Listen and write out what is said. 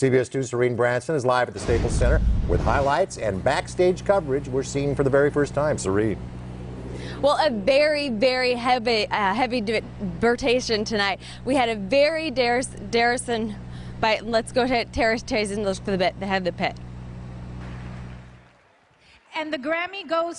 CBS 2's Serene Branson is live at the Staples Center with highlights and backstage coverage we're seeing for the very first time. Serene. Well, a very, very heavy, uh, heavy divertation tonight. We had a very Darrison, but let's go to Terrace Chase and for the, bit, the head of the pit. And the Grammy goes